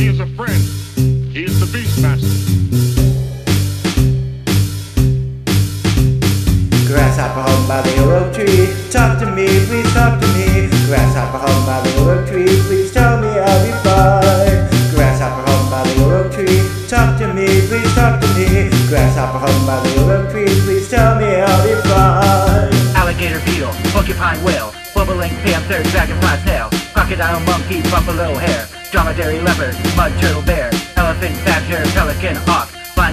He is a friend. He is the Beastmaster. Grasshopper home by the old oak tree. Talk to me, please talk to me. Grasshopper home by the old oak tree. Please tell me I'll be fine. Grasshopper home by the old oak tree. Talk to me, please talk to me. Grasshopper home by the old oak tree. Please tell me I'll be fine. Alligator beetle, porcupine whale, bobolink panther, dragonfly snail, crocodile monkey, buffalo hare, dromedary leopard, mud turtle bear, elephant badger, pelican hawk,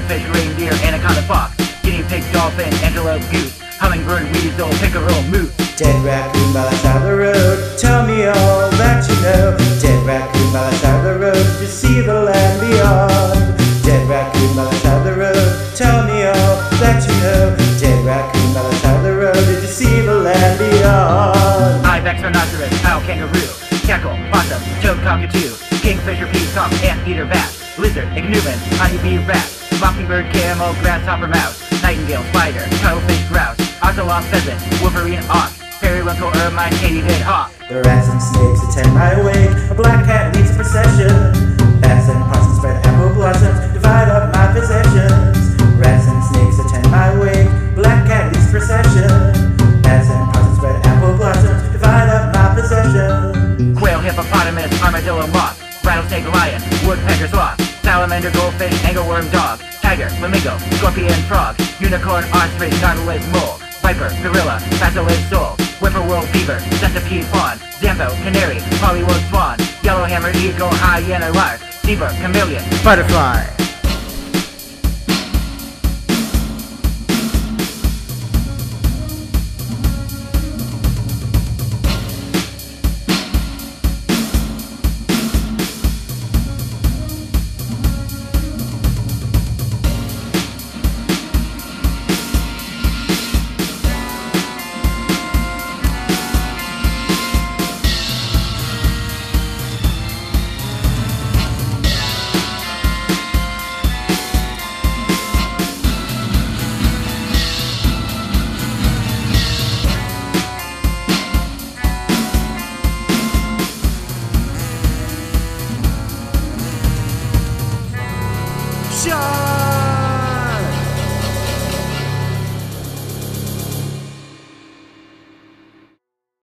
fish, reindeer, anaconda fox, guinea pig dolphin, antelope goose, hummingbird weasel, pickerel moose. Dead raccoon by the side of the road. Tell me all that you know. Dead raccoon by the side of the road to see the land beyond. Dead raccoon by the side of the road. Tell me all that you know. Dead raccoon by the side of the road to see the land beyond. Ibex rhinoceros, owl kangaroo, toad cockatoo, kingfisher peacock, anteater bat, lizard, ichneumon, honeybee rat, mockingbird camel, grasshopper mouse, nightingale, spider, cuttlefish grouse, ocelot pheasant, wolverine ox, periwinkle ermine, katydid hawk. The rats and snakes attend my wake. A black cat leads a procession. Woodpecker, sloth, salamander, goldfish, angleworm, dog, tiger, flamingo, scorpion, frog, unicorn, ostrich, nautilus, mole, viper, gorilla, basilisk, sole, whippoorwill, beaver, centipede, fawn, Xantho, canary, polliwog swan, yellowhammer, eagle, hyena, lark, zebra, chameleon, butterfly. Shine.